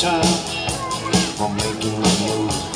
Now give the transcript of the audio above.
time for making a move.